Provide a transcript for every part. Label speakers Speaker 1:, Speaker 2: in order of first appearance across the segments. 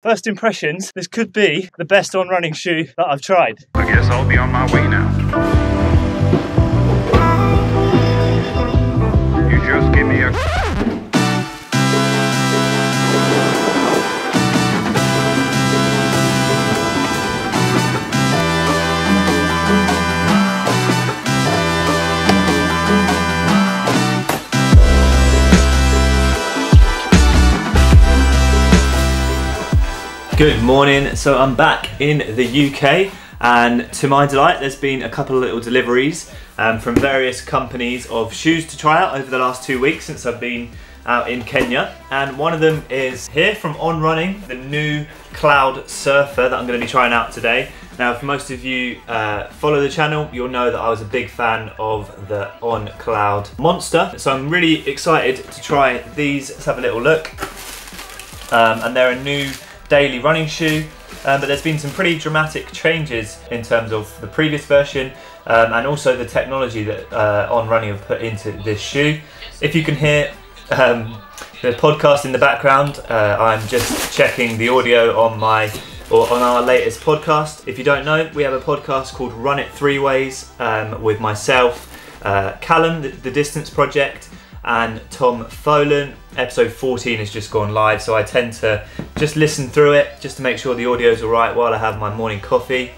Speaker 1: First impressions, this could be the best on running shoe that I've tried.
Speaker 2: I guess I'll be on my way now. You just give me a.
Speaker 3: Good morning. So I'm back in the UK, and to my delight, there's been a couple of little deliveries um, from various companies of shoes to try out over the last two weeks since I've been out in Kenya. And one of them is here from On Running, the new Cloud Surfer that I'm going to be trying out today. Now, if most of you uh, follow the channel, you'll know that I was a big fan of the On Cloud Monster. So I'm really excited to try these. Let's have a little look. Um, and they're a new daily running shoe. Um, but there's been some pretty dramatic changes in terms of the previous version um, and also the technology that uh, On Running have put into this shoe. If you can hear um, the podcast in the background, uh, I'm just checking the audio on my or on our latest podcast. If you don't know, we have a podcast called Run It Three Ways um, with myself, uh, Callum, the, the Distance Project, and Tom Folan. Episode 14 has just gone live, so I tend to just listen through it just to make sure the audio's all right while I have my morning coffee.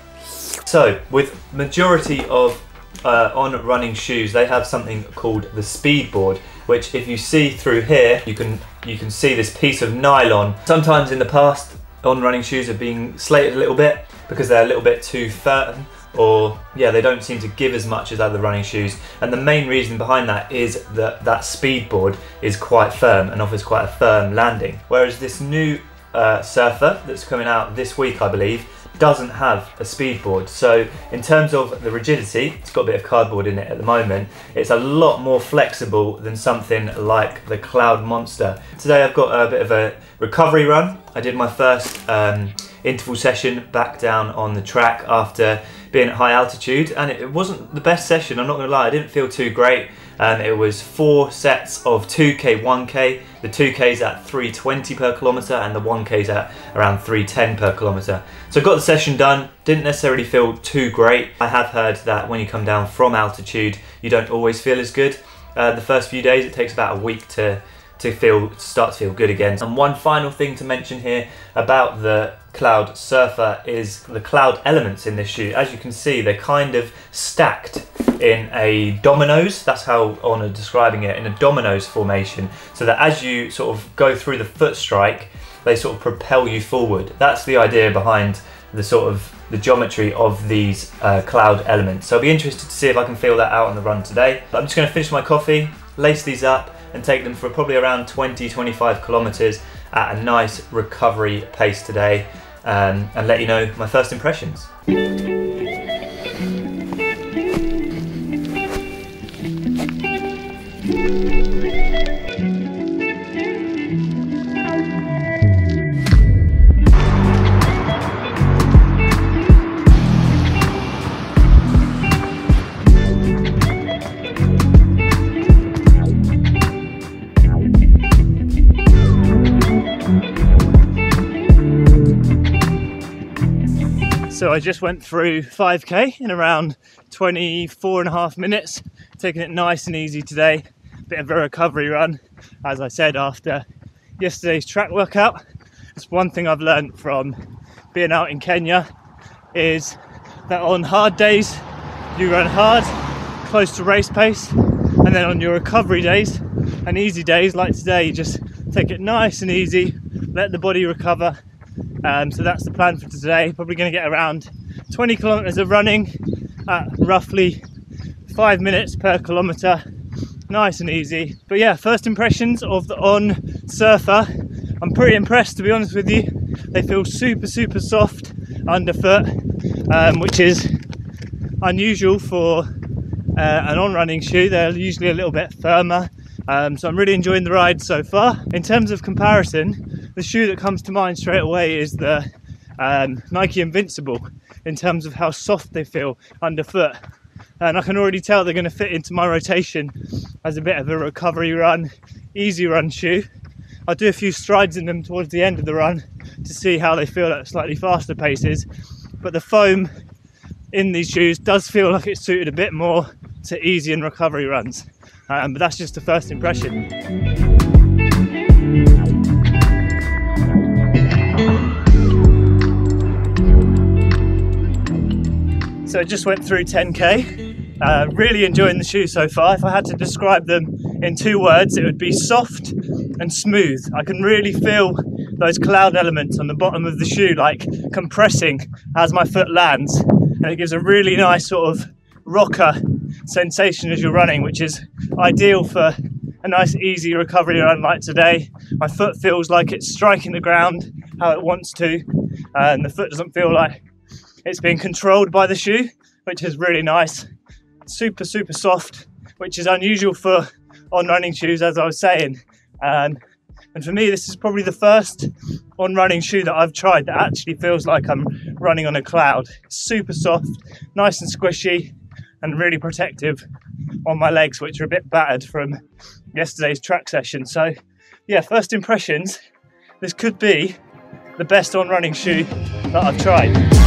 Speaker 3: So, with majority of uh, on running shoes, they have something called the speed board, which if you see through here, you can you can see this piece of nylon. Sometimes in the past, on running shoes have been slated a little bit because they're a little bit too firm or yeah they don't seem to give as much as other running shoes. And the main reason behind that is that that speed board is quite firm and offers quite a firm landing. Whereas this new uh, surfer that's coming out this week i believe doesn't have a speed board so in terms of the rigidity it's got a bit of cardboard in it at the moment it's a lot more flexible than something like the cloud monster. Today i've got a bit of a recovery run. I did my first um, interval session back down on the track after being at high altitude, and it wasn't the best session. I'm not gonna lie, I didn't feel too great. Um, it was four sets of 2k, 1k. The 2k's at 320 per kilometer, and the 1k's at around 310 per kilometer. So I got the session done. Didn't necessarily feel too great. I have heard that when you come down from altitude, you don't always feel as good. Uh, the first few days, it takes about a week to to feel start to feel good again. And one final thing to mention here about the Cloud Surfer is the cloud elements in this shoe. As you can see, they're kind of stacked in a dominoes. That's how On are describing it in a dominoes formation. So that as you sort of go through the foot strike, they sort of propel you forward. That's the idea behind the sort of the geometry of these uh, cloud elements. So I'll be interested to see if I can feel that out on the run today. But I'm just going to finish my coffee, lace these up, and take them for probably around 20 25 kilometers at a nice recovery pace today um, and let you know my first impressions.
Speaker 1: So I just went through 5k in around 24 and a half minutes, taking it nice and easy today. Bit of a recovery run, as I said, after yesterday's track workout. It's one thing I've learned from being out in Kenya is that on hard days you run hard, close to race pace, and then on your recovery days and easy days like today, you just take it nice and easy, let the body recover, um, so that's the plan for today. Probably going to get around 20 kilometers of running at roughly five minutes per kilometer. Nice and easy. But yeah, first impressions of the On Surfer. I'm pretty impressed to be honest with you. They feel super, super soft underfoot, um, which is unusual for uh, an on running shoe. They're usually a little bit firmer. Um, so I'm really enjoying the ride so far. In terms of comparison, the shoe that comes to mind straight away is the um, Nike Invincible in terms of how soft they feel underfoot. And I can already tell they're going to fit into my rotation as a bit of a recovery run, easy run shoe. I'll do a few strides in them towards the end of the run to see how they feel at slightly faster paces. But the foam in these shoes does feel like it's suited a bit more to easy and recovery runs. Um, but that's just the first impression. So I just went through 10k. Uh, really enjoying the shoes so far. If I had to describe them in two words, it would be soft and smooth. I can really feel those cloud elements on the bottom of the shoe, like compressing as my foot lands, and it gives a really nice sort of rocker sensation as you're running, which is ideal for a nice easy recovery run like today. My foot feels like it's striking the ground how it wants to, and the foot doesn't feel like it's being controlled by the shoe, which is really nice. Super, super soft, which is unusual for on running shoes, as I was saying. Um, and for me, this is probably the first on running shoe that I've tried that actually feels like I'm running on a cloud. super soft, nice and squishy, and really protective on my legs, which are a bit battered from yesterday's track session. So, yeah, first impressions this could be the best on running shoe that I've tried.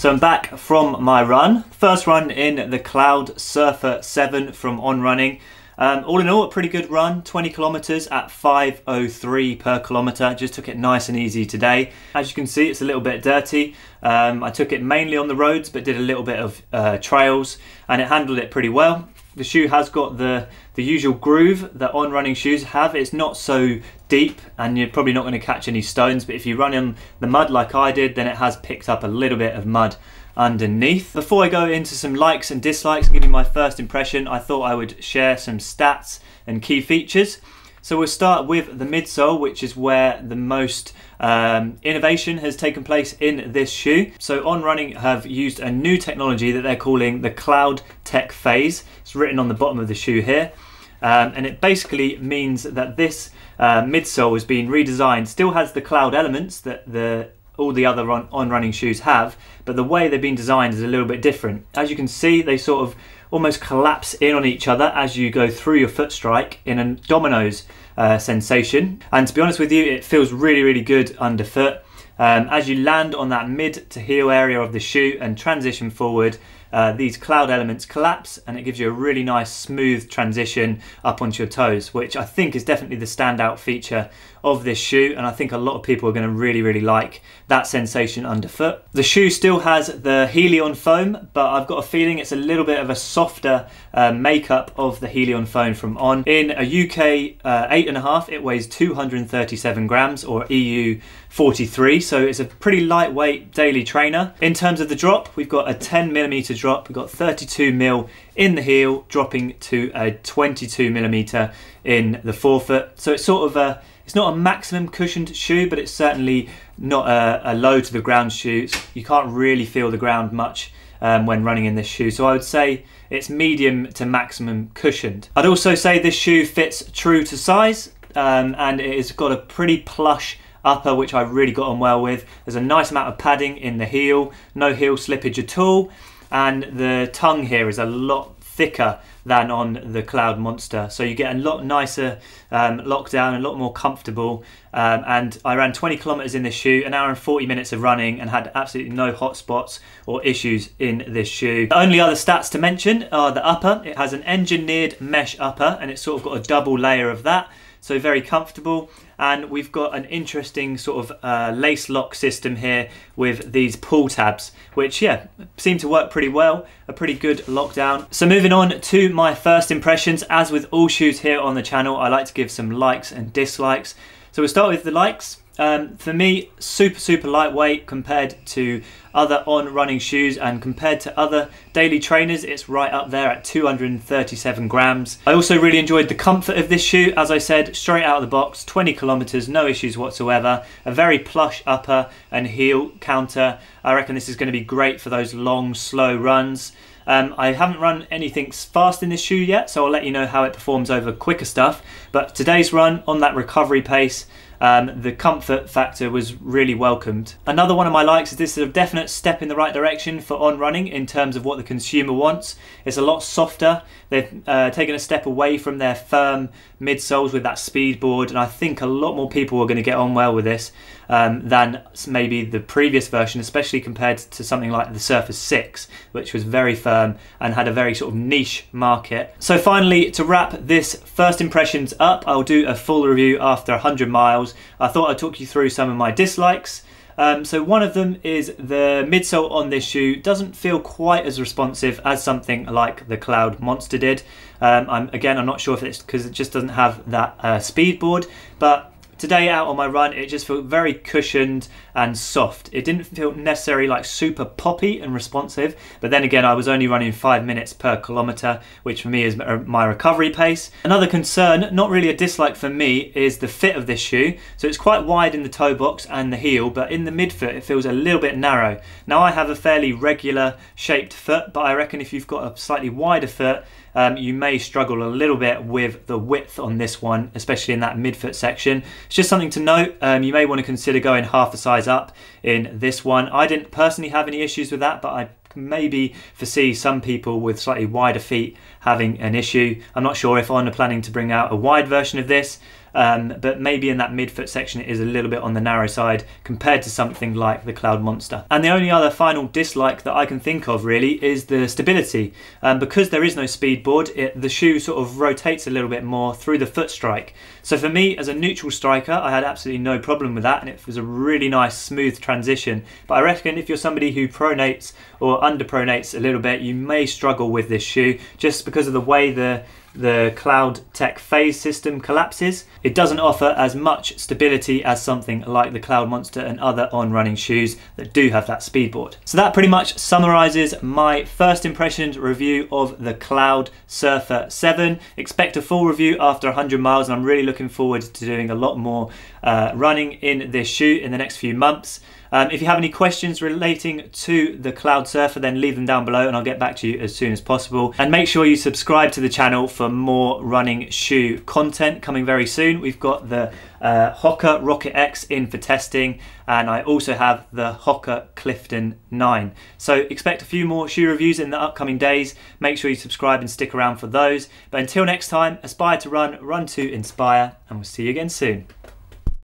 Speaker 3: So I'm back from my run. First run in the Cloud Surfer 7 from On Running. Um, all in all, a pretty good run, 20 kilometers at 5.03 per kilometer. Just took it nice and easy today. As you can see, it's a little bit dirty. Um, I took it mainly on the roads, but did a little bit of uh, trails, and it handled it pretty well. The shoe has got the, the usual groove that on running shoes have. It's not so deep and you're probably not going to catch any stones, but if you run in the mud like I did, then it has picked up a little bit of mud underneath. Before I go into some likes and dislikes and give you my first impression, I thought I would share some stats and key features. So we'll start with the midsole, which is where the most um, innovation has taken place in this shoe. So On Running have used a new technology that they're calling the Cloud Tech Phase. It's written on the bottom of the shoe here. Um, and it basically means that this uh, midsole has been redesigned, still has the cloud elements that the all the other run, on running shoes have, but the way they've been designed is a little bit different. As you can see, they sort of almost collapse in on each other as you go through your foot strike in a dominoes uh, sensation. And to be honest with you, it feels really, really good underfoot. Um, as you land on that mid to heel area of the shoe and transition forward, uh, these cloud elements collapse and it gives you a really nice smooth transition up onto your toes, which I think is definitely the standout feature of this shoe and I think a lot of people are going to really really like that sensation underfoot. The shoe still has the Helion foam but I've got a feeling it's a little bit of a softer uh, makeup of the Helion foam from On. In a UK uh, 8.5 it weighs 237 grams or EU 43 so it's a pretty lightweight daily trainer. In terms of the drop we've got a 10 millimeter drop, we've got 32 mil in the heel dropping to a 22 millimeter in the forefoot so it's sort of a it's not a maximum cushioned shoe, but it's certainly not a, a low to the ground shoe. You can't really feel the ground much um, when running in this shoe. So I would say it's medium to maximum cushioned. I'd also say this shoe fits true to size um, and it's got a pretty plush upper which I really got on well with. There's a nice amount of padding in the heel, no heel slippage at all and the tongue here is a lot thicker than on the Cloud Monster. So you get a lot nicer um, lockdown, a lot more comfortable. Um, and I ran 20 kilometers in this shoe, an hour and 40 minutes of running, and had absolutely no hot spots or issues in this shoe. The only other stats to mention are the upper. It has an engineered mesh upper, and it's sort of got a double layer of that so very comfortable. And we've got an interesting sort of uh, lace lock system here with these pull tabs which yeah seem to work pretty well. A pretty good lockdown. So moving on to my first impressions. As with all shoes here on the channel I like to give some likes and dislikes. So we'll start with the likes um, for me, super, super lightweight compared to other on running shoes and compared to other daily trainers, it's right up there at 237 grams. I also really enjoyed the comfort of this shoe. As I said, straight out of the box, 20 kilometers, no issues whatsoever. A very plush upper and heel counter. I reckon this is going to be great for those long, slow runs. Um, I haven't run anything fast in this shoe yet, so I'll let you know how it performs over quicker stuff. But today's run on that recovery pace, um, the comfort factor was really welcomed. Another one of my likes is this is a definite step in the right direction for on running in terms of what the consumer wants. It's a lot softer. They've uh, taken a step away from their firm midsoles with that speed board, and I think a lot more people are going to get on well with this um, than maybe the previous version, especially compared to something like the Surfer 6, which was very firm and had a very sort of niche market. So finally, to wrap this first impressions up, I'll do a full review after 100 miles. I thought I'd talk you through some of my dislikes. Um, so one of them is the midsole on this shoe doesn't feel quite as responsive as something like the Cloud Monster did. Um, I'm, again, I'm not sure if it's because it just doesn't have that uh, speed board, but Today out on my run, it just felt very cushioned and soft. It didn't feel necessarily like super poppy and responsive, but then again, I was only running five minutes per kilometer, which for me is my recovery pace. Another concern, not really a dislike for me, is the fit of this shoe. So it's quite wide in the toe box and the heel, but in the midfoot, it feels a little bit narrow. Now I have a fairly regular shaped foot, but I reckon if you've got a slightly wider foot, um, you may struggle a little bit with the width on this one, especially in that midfoot section. It's just something to note. Um, you may want to consider going half a size up in this one. I didn't personally have any issues with that, but I maybe foresee some people with slightly wider feet having an issue. I'm not sure if are planning to bring out a wide version of this, um, but maybe in that midfoot section it is a little bit on the narrow side compared to something like the Cloud Monster. And the only other final dislike that I can think of really is the stability. Um, because there is no speed board, it, the shoe sort of rotates a little bit more through the foot strike. So for me, as a neutral striker, I had absolutely no problem with that, and it was a really nice, smooth transition. But I reckon if you're somebody who pronates or underpronates a little bit, you may struggle with this shoe just because of the way the the Cloud Tech phase system collapses. It doesn't offer as much stability as something like the Cloud Monster and other on-running shoes that do have that speedboard. So that pretty much summarizes my first impressions review of the Cloud Surfer 7. Expect a full review after 100 miles and I'm really looking forward to doing a lot more uh, running in this shoe in the next few months. Um, if you have any questions relating to the Cloud Surfer, then leave them down below and I'll get back to you as soon as possible. And make sure you subscribe to the channel for more running shoe content coming very soon. We've got the uh, Hoka Rocket X in for testing and I also have the Hoka Clifton 9. So expect a few more shoe reviews in the upcoming days. Make sure you subscribe and stick around for those. But until next time, aspire to run, run to inspire, and we'll see you again soon.